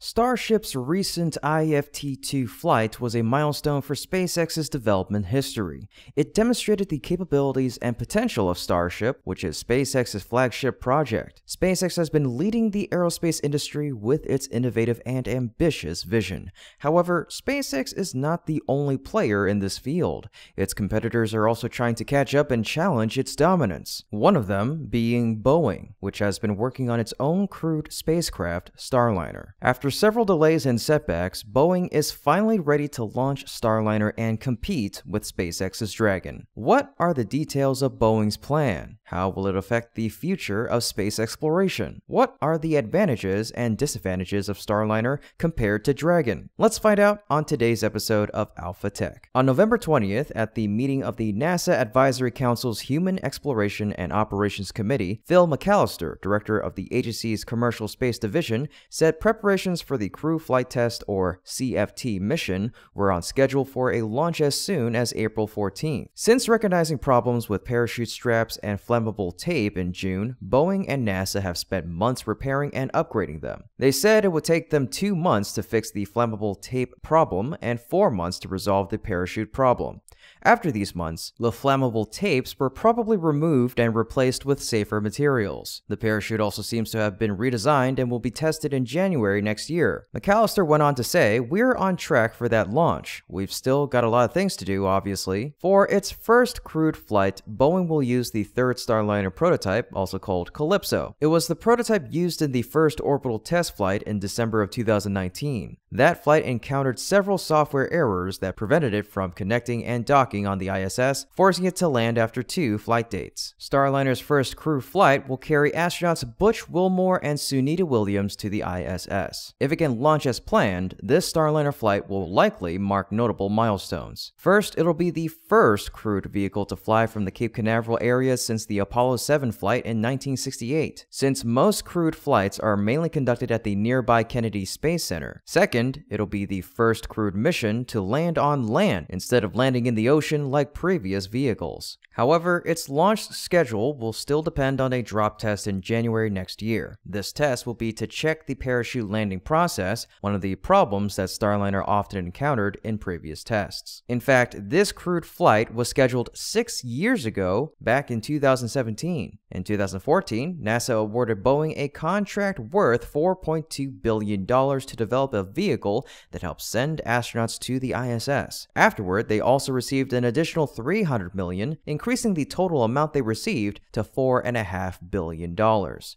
Starship's recent IFT 2 flight was a milestone for SpaceX's development history. It demonstrated the capabilities and potential of Starship, which is SpaceX's flagship project. SpaceX has been leading the aerospace industry with its innovative and ambitious vision. However, SpaceX is not the only player in this field. Its competitors are also trying to catch up and challenge its dominance. One of them being Boeing, which has been working on its own crewed spacecraft, Starliner. After after several delays and setbacks, Boeing is finally ready to launch Starliner and compete with SpaceX's Dragon. What are the details of Boeing's plan? How will it affect the future of space exploration? What are the advantages and disadvantages of Starliner compared to Dragon? Let's find out on today's episode of Alpha Tech. On November 20th, at the meeting of the NASA Advisory Council's Human Exploration and Operations Committee, Phil McAlister, director of the agency's Commercial Space Division, said preparations for the Crew Flight Test or CFT mission were on schedule for a launch as soon as April 14th. Since recognizing problems with parachute straps and flammable tape in June, Boeing and NASA have spent months repairing and upgrading them. They said it would take them two months to fix the flammable tape problem and four months to resolve the parachute problem. After these months, the flammable tapes were probably removed and replaced with safer materials. The parachute also seems to have been redesigned and will be tested in January next year. McAlister went on to say, We're on track for that launch. We've still got a lot of things to do, obviously. For its first crewed flight, Boeing will use the third Starliner prototype, also called Calypso. It was the prototype used in the first orbital test flight in December of 2019. That flight encountered several software errors that prevented it from connecting and docking on the ISS, forcing it to land after two flight dates. Starliner's first crew flight will carry astronauts Butch Wilmore and Sunita Williams to the ISS. If it can launch as planned, this Starliner flight will likely mark notable milestones. First, it'll be the first crewed vehicle to fly from the Cape Canaveral area since the Apollo 7 flight in 1968, since most crewed flights are mainly conducted at the nearby Kennedy Space Center. Second, Second, it'll be the first crewed mission to land on land instead of landing in the ocean like previous vehicles. However, its launch schedule will still depend on a drop test in January next year. This test will be to check the parachute landing process, one of the problems that Starliner often encountered in previous tests. In fact, this crewed flight was scheduled six years ago, back in 2017. In 2014, NASA awarded Boeing a contract worth $4.2 billion to develop a vehicle that helps send astronauts to the ISS. Afterward, they also received an additional 300 million, increasing the total amount they received to $4.5 billion.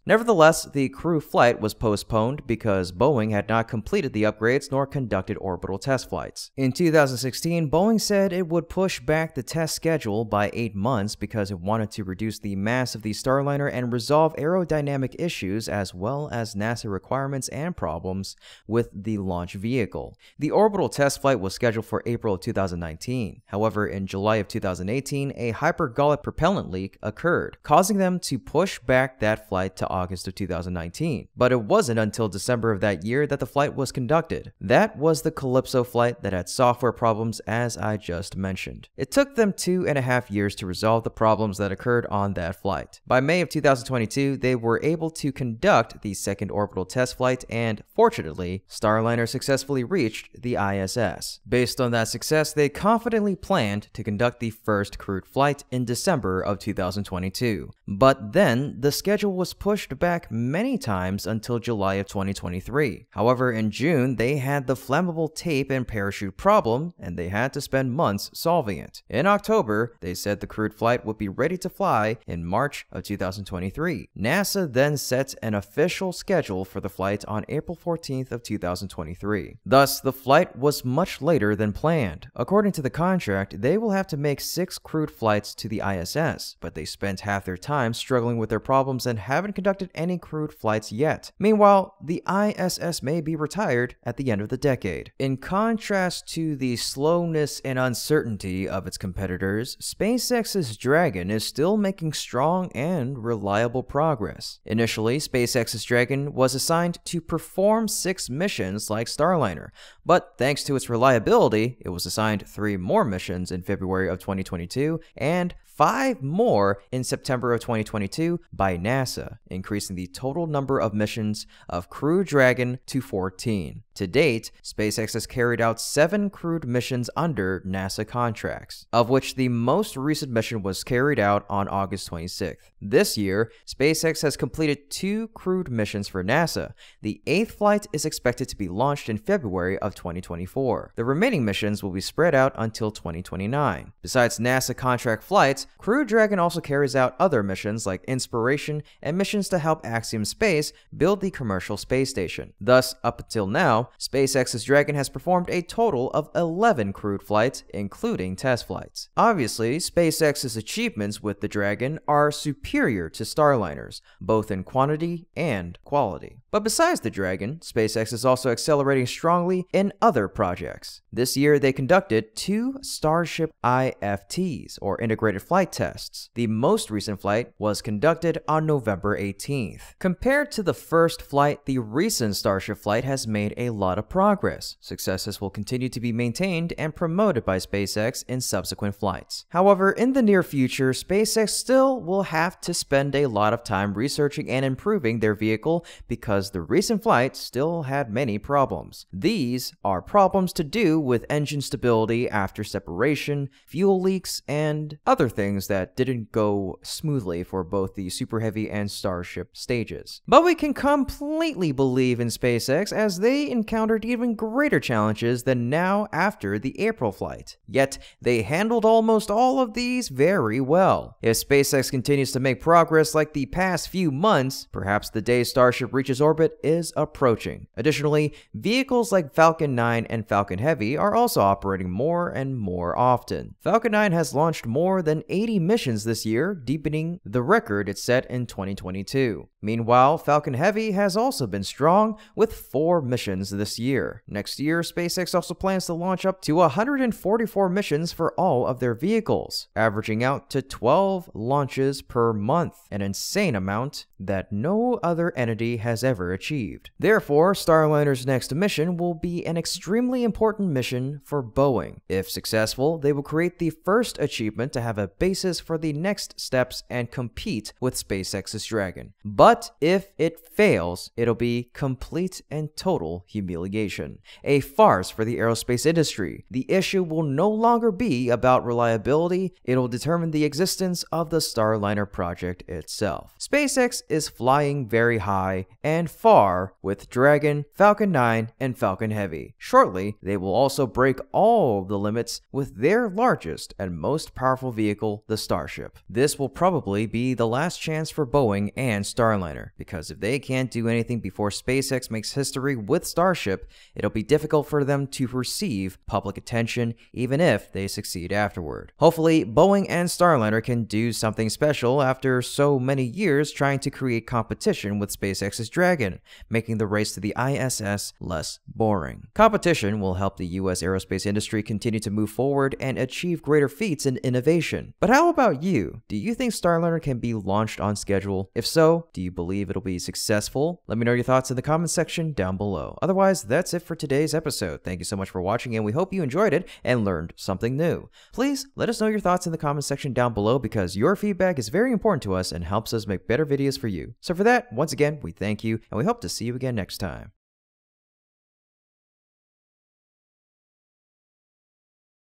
Nevertheless, the crew flight was postponed because Boeing had not completed the upgrades nor conducted orbital test flights. In 2016, Boeing said it would push back the test schedule by eight months because it wanted to reduce the mass of the Starliner and resolve aerodynamic issues as well as NASA requirements and problems with the launch vehicle. The orbital test flight was scheduled for April 2019. However, in July of 2018, a hypergolic propellant leak occurred, causing them to push back that flight to August of 2019. But it wasn't until December of that year that the flight was conducted. That was the Calypso flight that had software problems as I just mentioned. It took them two and a half years to resolve the problems that occurred on that flight. By May of 2022, they were able to conduct the second orbital test flight, and fortunately, Starliner successfully reached the ISS. Based on that success, they confidently planned to conduct the first crewed flight in December of 2022. But then, the schedule was pushed back many times until July of 2023. However, in June, they had the flammable tape and parachute problem, and they had to spend months solving it. In October, they said the crewed flight would be ready to fly in March of 2023. NASA then set an official schedule for the flight on April 14th of 2023. Thus, the flight was much later than planned. According to the contract, they will have to make six crewed flights to the ISS, but they spent half their time struggling with their problems and haven't conducted any crewed flights yet. Meanwhile, the ISS may be retired at the end of the decade. In contrast to the slowness and uncertainty of its competitors, SpaceX's Dragon is still making strong and reliable progress. Initially, SpaceX's Dragon was assigned to perform six missions like Starliner, but thanks to its reliability, it was assigned three more missions in February of 2022 and five more in September of 2022 by NASA, increasing the total number of missions of Crew Dragon to 14. To date, SpaceX has carried out seven crewed missions under NASA contracts, of which the most recent mission was carried out on August 26th. This year, SpaceX has completed two crewed missions for NASA. The eighth flight is expected to be launched in February of 2024. The remaining missions will be spread out until 2029. Besides NASA contract flights, Crew Dragon also carries out other missions like Inspiration and missions to help Axiom Space build the commercial space station. Thus, up until now, SpaceX's Dragon has performed a total of 11 crewed flights, including test flights. Obviously, SpaceX's achievements with the Dragon are superior to Starliners, both in quantity and quality. But besides the Dragon, SpaceX is also accelerating strongly in other projects. This year, they conducted two Starship IFTs, or Integrated Flight Tests. The most recent flight was conducted on November 18th. Compared to the first flight, the recent Starship flight has made a lot of progress. Successes will continue to be maintained and promoted by SpaceX in subsequent flights. However, in the near future, SpaceX still will have to spend a lot of time researching and improving their vehicle because the recent flight still had many problems. These are problems to do with engine stability after separation, fuel leaks, and other things that didn't go smoothly for both the Super Heavy and Starship stages. But we can completely believe in SpaceX as they encountered even greater challenges than now after the April flight. Yet, they handled almost all of these very well. If SpaceX continues to make progress like the past few months, perhaps the day Starship reaches orbit is approaching. Additionally, vehicles like Falcon 9 and Falcon Heavy are also operating more and more often. Falcon 9 has launched more than 80 missions this year, deepening the record it set in 2022. Meanwhile, Falcon Heavy has also been strong with four missions this year. Next year, SpaceX also plans to launch up to 144 missions for all of their vehicles, averaging out to 12 launches per month, an insane amount that no other entity has ever achieved. Therefore, Starliner's next mission will be an extremely important mission for Boeing. If successful, they will create the first achievement to have a basis for the next steps and compete with SpaceX's Dragon. But if it fails, it'll be complete and total humiliation. A farce for the aerospace industry. The issue will no longer be about reliability, it'll determine the existence of the Starliner project itself. SpaceX is flying very high and far with Dragon, Falcon 9, and Falcon Heavy. Shortly, they will also break all the limits with their largest and most powerful vehicle, the Starship. This will probably be the last chance for Boeing and Starliner, because if they can't do anything before SpaceX makes history with Starship, it'll be difficult for them to receive public attention even if they succeed afterward. Hopefully, Boeing and Starliner can do something special after so many years trying to create competition with SpaceX's Dragon, making the race to the ISS less boring. Competition will help the US aerospace industry continue to move forward and achieve greater feats in innovation. But how about you? Do you think Starliner can be launched on schedule? If so, do you believe it'll be successful? Let me know your thoughts in the comments section down below. Otherwise, that's it for today's episode. Thank you so much for watching, and we hope you enjoyed it and learned something new. Please let us know your thoughts in the comments section down below because your feedback is very important to us and helps us make better videos for you. So for that, once again, we thank you, and we hope to see you again next time.